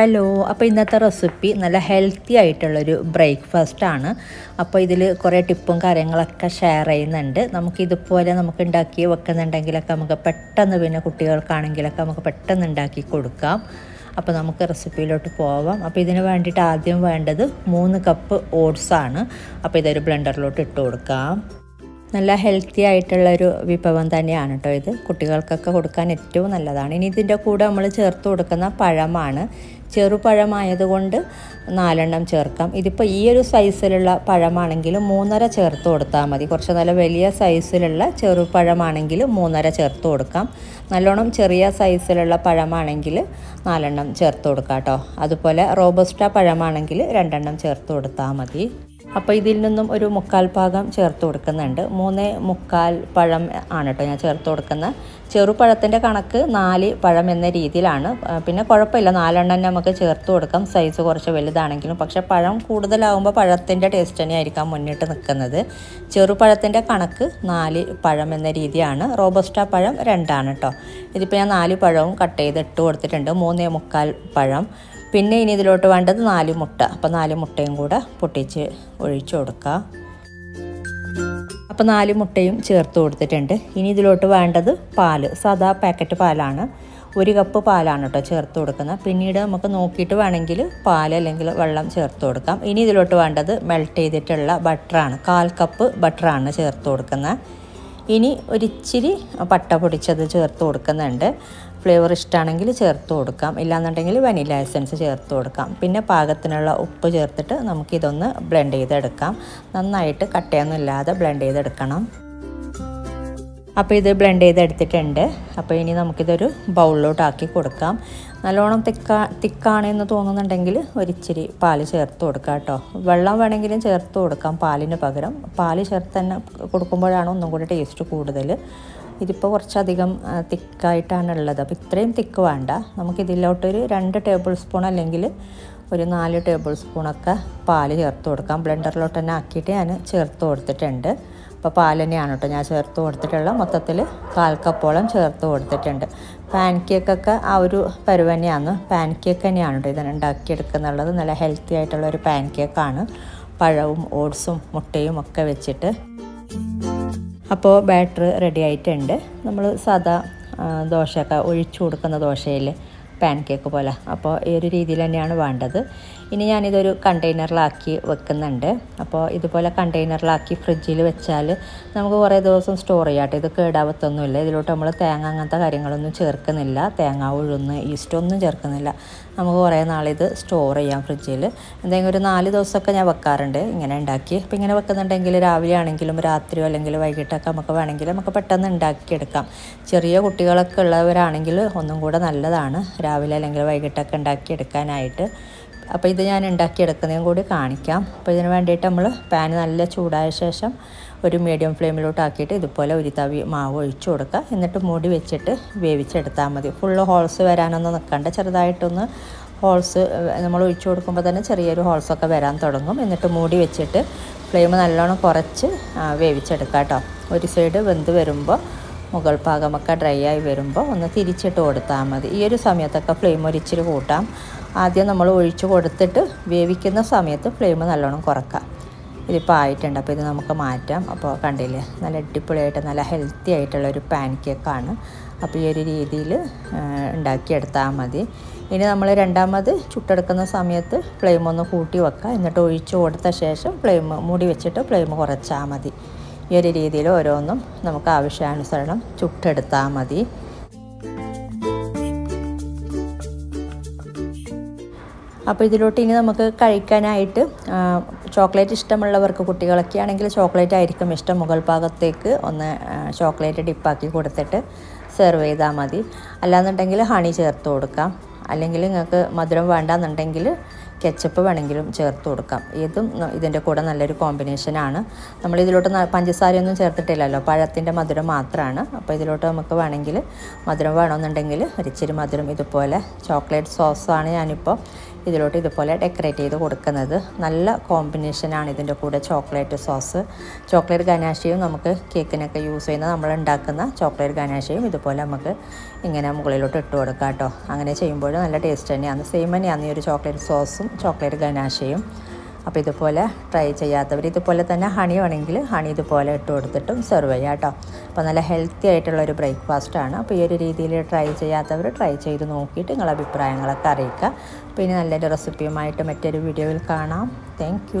Hello അപ്പോൾ ഇന്നത്തെ recipe നല്ല ഹെൽത്തി ആയിട്ടുള്ളൊരു ബ്രേക്ക്ഫാസ്റ്റ് ആണ്. അപ്പോൾ ഇതിൽ കുറേ ടിപ്പും കാര്യങ്ങളൊക്കെ ഷെയർ ചെയ്യുന്നുണ്ട്. നമുക്കിതുപോലെ നമുക്ക് ഉണ്ടാക്കി വെക്കുന്നുണ്ടെങ്കിലൊക്കെ നമുക്ക് പെട്ടെന്ന് പിന്നെ കുട്ടികൾക്കാണെങ്കിലൊക്കെ നമുക്ക് പെട്ടെന്ന് ഉണ്ടാക്കി കൊടുക്കാം. അപ്പോൾ നമുക്ക് റെസിപ്പിയിലോട്ട് പോവാം. അപ്പോൾ ഇതിന് വേണ്ടിയിട്ട് ആദ്യം വേണ്ടത് മൂന്ന് കപ്പ് ഓട്സ് ആണ്. അപ്പോൾ ഇതൊരു ബ്ലെൻഡറിലോട്ട് ഇട്ട് കൊടുക്കാം. നല്ല ഹെൽത്തി ആയിട്ടുള്ളൊരു വിഭവം തന്നെയാണ് കേട്ടോ ഇത്. കുട്ടികൾക്കൊക്കെ കൊടുക്കാൻ ഏറ്റവും നല്ലതാണ്. ഇനി ഇതിന്റെ കൂടെ നമ്മൾ ചേർത്ത് കൊടുക്കുന്ന പഴമാണ്. ചെറുപഴമായതുകൊണ്ട് നാലെണ്ണം ചേർക്കാം. ഇതിപ്പോൾ ഈ ഒരു സൈസിലുള്ള പഴമാണെങ്കിൽ മൂന്നര ചേർത്ത് കൊടുത്താൽ മതി. കുറച്ച് നല്ല വലിയ സൈസിലുള്ള ചെറുപഴമാണെങ്കിൽ മൂന്നര ചേർത്ത് കൊടുക്കാം. നല്ലോണം ചെറിയ സൈസിലുള്ള പഴമാണെങ്കിൽ നാലെണ്ണം ചേർത്ത് കൊടുക്കാം കേട്ടോ. അതുപോലെ റോബസ്റ്റ പഴമാണെങ്കിൽ രണ്ടെണ്ണം ചേർത്ത് കൊടുത്താൽ മതി. അപ്പോൾ ഇതിൽ നിന്നും ഒരു മുക്കാൽ ഭാഗം ചേർത്ത് കൊടുക്കുന്നുണ്ട്. മൂന്ന് മുക്കാൽ പഴം ആണ് കേട്ടോ ഞാൻ ചേർത്ത് കൊടുക്കുന്നത്. ചെറുപഴത്തിന്റെ കണക്ക് നാല് പഴം എന്ന രീതിയിലാണ്. പിന്നെ കുഴപ്പമില്ല. നാലെണ്ണം നമുക്ക് ചേർത്ത് കൊടുക്കാം. സൈസ് കുറച്ച് വലുതാണെങ്കിലും. പക്ഷേ പഴം കൂടുതലാവുമ്പോൾ പഴത്തിന്റെ ടേസ്റ്റ് തന്നെയായിരിക്കാം മുന്നിട്ട് നിൽക്കുന്നത്. ചെറുപഴത്തിന്റെ കണക്ക് നാല് പഴം എന്ന രീതിയാണ്. റോബസ്റ്റ പഴം രണ്ടാണ് കേട്ടോ. ഇതിപ്പോൾ ഞാൻ നാല് പഴവും കട്ട് ചെയ്ത് ഇട്ട് കൊടുത്തിട്ടുണ്ട്. മൂന്നേ മുക്കാൽ പഴം. പിന്നെ ഇനി ഇതിലോട്ട് വേണ്ടത് നാല് മുട്ട. അപ്പോൾ നാല് മുട്ടയും കൂടെ പൊട്ടിച്ച് ഒഴിച്ചു കൊടുക്കുക അപ്പോൾ നാല് മുട്ടയും ചേർത്ത് കൊടുത്തിട്ടുണ്ട്. ഇനി ഇതിലോട്ട് വേണ്ടത് പാൽ. സാധാ പാക്കറ്റ് പാലാണ്. ഒരു കപ്പ് പാലാണ് കേട്ടോ ചേർത്ത് കൊടുക്കുന്നത്. പിന്നീട് നമുക്ക് നോക്കിയിട്ട് വേണമെങ്കിൽ പാൽ അല്ലെങ്കിൽ വെള്ളം ചേർത്ത് കൊടുക്കാം. ഇനി ഇതിലോട്ട് വേണ്ടത് മെൽറ്റ് ചെയ്തിട്ടുള്ള ബട്ടറാണ് കാൽ കപ്പ് ബട്ടറാണ് ചേർത്ത് കൊടുക്കുന്നത്. ഇനി ഒരിച്ചിരി പട്ട പൊടിച്ചത് ചേർത്ത് കൊടുക്കുന്നുണ്ട്. ഫ്ലേവർ ഇഷ്ടമാണെങ്കിൽ ചേർത്ത് കൊടുക്കാം. ഇല്ലാന്നുണ്ടെങ്കിൽ വനില എസൻസ് ചേർത്ത് കൊടുക്കാം. പിന്നെ പാകത്തിനുള്ള ഉപ്പ് ചേർത്തിട്ട് നമുക്കിതൊന്ന് ബ്ലെൻഡ് ചെയ്തെടുക്കാം. നന്നായിട്ട് കട്ടയൊന്നും ഇല്ലാതെ ബ്ലെൻഡ് ചെയ്തെടുക്കണം. അപ്പോൾ ഇത് ബ്ലെൻഡ് ചെയ്തെടുത്തിട്ടുണ്ട്. അപ്പോൾ ഇനി നമുക്കിതൊരു ബൗളിലോട്ടാക്കി കൊടുക്കാം. നല്ലോണം തിക്ക തിക്കാണെന്ന് തോന്നുന്നുണ്ടെങ്കിൽ ഒരിച്ചിരി പാൽ ചേർത്ത് കൊടുക്കാം കേട്ടോ. വെള്ളം വേണമെങ്കിലും ചേർത്ത് കൊടുക്കാം പാലിന് പകരം. പാൽ ചേർത്ത് തന്നെ കൊടുക്കുമ്പോഴാണ് ഒന്നും കൂടി ടേസ്റ്റ് കൂടുതൽ. ഇതിപ്പോൾ കുറച്ചധികം തിക്കായിട്ടാണ് ഉള്ളത് അപ്പോൾ ഇത്രയും തിക്ക് വേണ്ട. നമുക്കിതിലോട്ടൊരു രണ്ട് ടേബിൾ സ്പൂൺ അല്ലെങ്കിൽ ഒരു നാല് ടേബിൾ സ്പൂണൊക്കെ പാൽ ചേർത്ത് കൊടുക്കാം. ബ്ലെൻഡറിലോട്ട് തന്നെ ആക്കിയിട്ട് ഞാൻ ചേർത്ത് കൊടുത്തിട്ടുണ്ട്. അപ്പോൾ പാൽ തന്നെയാണ് കേട്ടോ ഞാൻ ചേർത്ത് കൊടുത്തിട്ടുള്ള മൊത്തത്തിൽ കാൽ കപ്പോളം ചേർത്ത് കൊടുത്തിട്ടുണ്ട്. പാൻ കേക്കൊക്കെ ആ ഒരു പരുവ് തന്നെയാണ്. പാൻ കേക്ക് തന്നെയാണ് കേട്ടോ ഇതിന് ഉണ്ടാക്കിയെടുക്കുന്നുള്ളത്. നല്ല ഹെൽത്തി ആയിട്ടുള്ള ഒരു പാൻ കേക്കാണ് പഴവും ഓട്സും മുട്ടയും ഒക്കെ വെച്ചിട്ട്. അപ്പോൾ ബാറ്റർ റെഡി ആയിട്ടുണ്ട്. നമ്മൾ സാധാ ദോശയൊക്കെ ഒഴിച്ചു കൊടുക്കുന്ന ദോശയിൽ പാൻ കേക്ക് പോലെ. അപ്പോൾ ഈ ഒരു രീതിയിൽ തന്നെയാണ് വേണ്ടത്. ഇനി ഞാനിതൊരു കണ്ടെയ്നറിലാക്കി വെക്കുന്നുണ്ട്. അപ്പോൾ ഇതുപോലെ കണ്ടെയ്നറിലാക്കി ഫ്രിഡ്ജിൽ വെച്ചാൽ നമുക്ക് കുറേ ദിവസം സ്റ്റോർ ചെയ്യാട്ടെ ഇത് കേടാവത്തൊന്നുമില്ല. ഇതിലോട്ട് നമ്മൾ തേങ്ങ അങ്ങനത്തെ കാര്യങ്ങളൊന്നും ചേർക്കുന്നില്ല. തേങ്ങ ഉഴുന്ന് ഈസ്റ്റ് ഒന്നും ചേർക്കുന്നില്ല. നമുക്ക് കുറേ നാളിത് സ്റ്റോർ ചെയ്യാം ഫ്രിഡ്ജിൽ. എന്തെങ്കിലും ഒരു നാല് ദിവസമൊക്കെ ഞാൻ വെക്കാറുണ്ട്. ഇങ്ങനെ ഉണ്ടാക്കി. അപ്പോൾ ഇങ്ങനെ വെക്കുന്നുണ്ടെങ്കിൽ രാവിലെ ആണെങ്കിലും രാത്രിയോ അല്ലെങ്കിൽ വൈകിട്ടൊക്കെ നമുക്ക് വേണമെങ്കിൽ നമുക്ക് പെട്ടെന്ന് ഉണ്ടാക്കിയെടുക്കാം. ചെറിയ കുട്ടികളൊക്കെ ഉള്ളവരാണെങ്കിൽ ഒന്നും കൂടെ നല്ലതാണ്. രാവിലെ അല്ലെങ്കിൽ വൈകിട്ടൊക്കെ ഉണ്ടാക്കിയെടുക്കാനായിട്ട്. അപ്പോൾ ഇത് ഞാൻ ഉണ്ടാക്കിയെടുക്കുന്നതും കൂടി കാണിക്കാം. അപ്പോൾ ഇതിന് വേണ്ടിയിട്ട് നമ്മൾ പാൻ നല്ല ചൂടായ ശേഷം ഒരു മീഡിയം ഫ്ലെയിമിലോട്ട് ആക്കിയിട്ട് ഇതുപോലെ ഒരു തവി മാവ് ഒഴിച്ചു കൊടുക്കുക. എന്നിട്ട് മൂടി വെച്ചിട്ട് വേവിച്ചെടുത്താൽ മതി. ഫുള്ള് ഹോൾസ് വരാനൊന്നും നിൽക്കണ്ട. ചെറുതായിട്ടൊന്ന് ഹോൾസ് നമ്മൾ ഒഴിച്ചു കൊടുക്കുമ്പോൾ തന്നെ ചെറിയൊരു ഹോൾസൊക്കെ വരാൻ തുടങ്ങും. എന്നിട്ട് മൂടി വെച്ചിട്ട് ഫ്ലെയിം നല്ലോണം കുറച്ച് വേവിച്ചെടുക്കാം കേട്ടോ. ഒരു സൈഡ് വെന്ത് വരുമ്പോൾ മുകൾ ഭാഗമൊക്കെ ഡ്രൈ ആയി വരുമ്പോൾ ഒന്ന് തിരിച്ചിട്ട് കൊടുത്താൽ മതി. ഈ ഒരു സമയത്തൊക്കെ ഫ്ലെയിം ഒരിച്ചിരി കൂട്ടാം. ആദ്യം നമ്മൾ ഒഴിച്ചു കൊടുത്തിട്ട് വേവിക്കുന്ന സമയത്ത് ഫ്ലെയിം നല്ലോണം കുറക്കാം. ഇതിപ്പോൾ ആയിട്ടുണ്ട്. അപ്പോൾ ഇത് നമുക്ക് മാറ്റാം. അപ്പോൾ കണ്ടില്ലേ? നല്ല അടിപൊളിയായിട്ട് നല്ല ഹെൽത്തി ആയിട്ടുള്ള ഒരു പാൻ കേക്കാണ് അപ്പോൾ ഈ ഒരു രീതിയിൽ ഉണ്ടാക്കിയെടുത്താൽ മതി. ഇനി നമ്മൾ രണ്ടാമത് ചുട്ടെടുക്കുന്ന സമയത്ത് ഫ്ലെയിം ഒന്ന് കൂട്ടി വെക്കുക എന്നിട്ട് ഒഴിച്ചു കൊടുത്ത ശേഷം ഫ്ലെയിം മൂടി വെച്ചിട്ട് ഫ്ലെയിം കുറച്ചാൽ മതി. ഈ ഒരു രീതിയിൽ ഓരോന്നും നമുക്ക് ആവശ്യാനുസരണം ചുട്ടെടുത്താൽ മതി. അപ്പോൾ ഇതിലോട്ട് ഇനി നമുക്ക് കഴിക്കാനായിട്ട് ചോക്ലേറ്റ് ഇഷ്ടമുള്ളവർക്ക് കുട്ടികളൊക്കെ ആണെങ്കിൽ ചോക്ലേറ്റ് ആയിരിക്കും ഇഷ്ടം. മുകൾ ഭാഗത്തേക്ക് ഒന്ന് ചോക്ലേറ്റ് ഡിപ്പാക്കി കൊടുത്തിട്ട് സെർവ് ചെയ്താൽ മതി. അല്ലാന്നുണ്ടെങ്കിൽ ഹണി ചേർത്ത് കൊടുക്കാം. അല്ലെങ്കിൽ നിങ്ങൾക്ക് മധുരം വേണ്ടാന്നുണ്ടെങ്കിൽ കെച്ചപ്പ് വേണമെങ്കിലും ചേർത്ത് കൊടുക്കാം. ഇതും ഇതിന്റെ കൂടെ നല്ലൊരു കോമ്പിനേഷനാണ് നമ്മൾ ഇതിലോട്ട് പഞ്ചസാരയൊന്നും ചേർത്തിട്ടില്ലല്ലോ. പഴത്തിന്റെ മധുരം മാത്രമാണ് അപ്പോൾ ഇതിലോട്ട് നമുക്ക് വേണമെങ്കിൽ മധുരം വേണമെന്നുണ്ടെങ്കിൽ ഒരിച്ചിരി മധുരം ഇതുപോലെ ചോക്ലേറ്റ് സോസാണ് ഞാനിപ്പോൾ ഇതിലോട്ട് ഇതുപോലെ ഡെക്കറേറ്റ് ചെയ്ത് കൊടുക്കുന്നത്. നല്ല കോമ്പിനേഷനാണ് ഇതിന്റെ കൂടെ ചോക്ലേറ്റ് സോസ് ചോക്ലേറ്റ് ഗനാശയും നമുക്ക് കേക്കിനൊക്കെ യൂസ് ചെയ്യുന്ന നമ്മൾ ഉണ്ടാക്കുന്ന ചോക്ലേറ്റ് ഗനാശയും ഇതുപോലെ നമുക്ക് ഇങ്ങനെ മുകളിലോട്ട് ഇട്ട് കൊടുക്കാം കേട്ടോ അങ്ങനെ ചെയ്യുമ്പോൾ നല്ല ടേസ്റ്റ് തന്നെയാണ്. സെയിം തന്നെയാണ് ഈ ഒരു ചോക്ലേറ്റ് സോസും ചോക്ലേറ്റ് ഗനാശയും അപ്പോൾ ഇതുപോലെ ട്രൈ ചെയ്യാത്തവർ ഇതുപോലെ തന്നെ ഹണി വേണമെങ്കിൽ ഹണി ഇതുപോലെ ഇട്ട് കൊടുത്തിട്ടും സെർവ് ചെയ്യാം കേട്ടോ. അപ്പോൾ നല്ല ഹെൽത്തി ആയിട്ടുള്ള ഒരു ബ്രേക്ക്ഫാസ്റ്റാണ് അപ്പോൾ ഈ ഒരു രീതിയിൽ ട്രൈ ചെയ്യാത്തവർ ട്രൈ ചെയ്ത് നോക്കിയിട്ട് നിങ്ങളുടെ അഭിപ്രായങ്ങളൊക്കെ അറിയിക്കുക. പിന്നെ നല്ലൊരു റെസിപ്പിയുമായിട്ട് മറ്റൊരു വീഡിയോയിൽ കാണാം. താങ്ക്